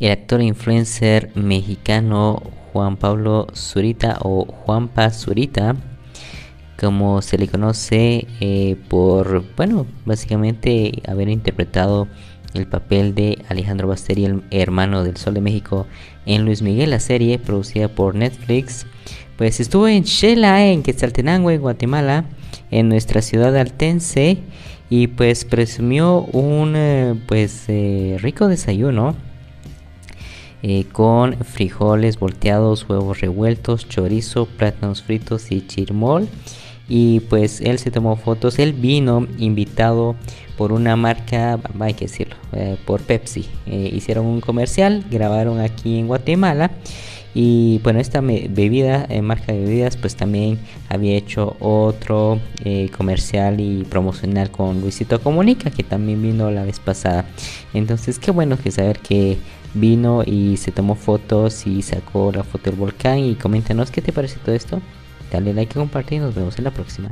El actor influencer mexicano Juan Pablo Zurita o Juanpa Zurita, como se le conoce eh, por, bueno, básicamente haber interpretado el papel de Alejandro Basteri, el hermano del Sol de México, en Luis Miguel, la serie producida por Netflix. Pues estuvo en Shela, en Quetzaltenango, en Guatemala, en nuestra ciudad altense, y pues presumió un eh, pues eh, rico desayuno eh, con frijoles volteados, huevos revueltos, chorizo, plátanos fritos y chirmol. Y pues él se tomó fotos, él vino invitado por una marca, hay que decirlo, eh, por Pepsi. Eh, hicieron un comercial, grabaron aquí en Guatemala. Y bueno, esta bebida, marca de bebidas, pues también había hecho otro comercial y promocional con Luisito Comunica, que también vino la vez pasada. Entonces, qué bueno que saber que vino y se tomó fotos y sacó la foto del volcán y coméntanos qué te parece todo esto. Dale like y compartir y nos vemos en la próxima.